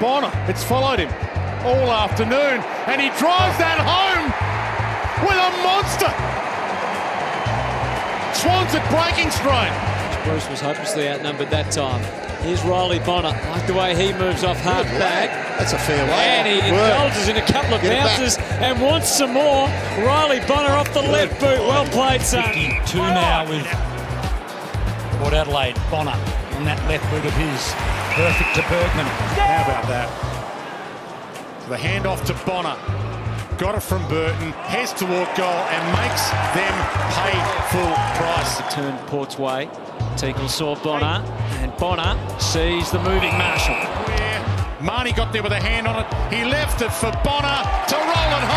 Bonner. It's followed him all afternoon, and he drives that home with a monster. Swans at breaking strain. Bruce was hopelessly outnumbered that time. Here's Riley Bonner. Like the way he moves off half back. That's a fair way. And he indulges in a couple of Get bounces and wants some more. Riley Bonner off the left boot. Well played, son. 52 now with Port Adelaide. Bonner on that left boot of his. Perfect to Bergman. How about that? The handoff to Bonner. Got it from Burton, heads toward goal and makes them pay full price. Turned Port's way. Teagle saw Bonner, and Bonner sees the moving Marshall. Where Marnie got there with a hand on it. He left it for Bonner to roll it.